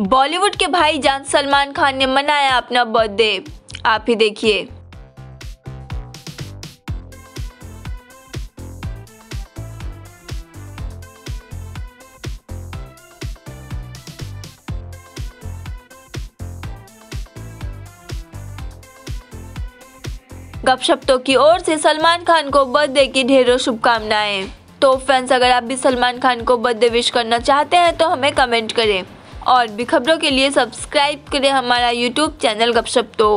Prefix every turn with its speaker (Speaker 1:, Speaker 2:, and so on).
Speaker 1: बॉलीवुड के भाईजान सलमान खान ने मनाया अपना बर्थडे। आप ही देखिए। गपशप की ओर से सलमान खान को बर्थडे की ढेरों शुभकामनाएँ। तो फ्रेंड्स, अगर आप भी सलमान खान को बर्थडे विश करना चाहते हैं तो हमें कमेंट करें। और भी खबरों के लिए सब्सक्राइब करें हमारा यूट्यूब चैनल गपशप तो।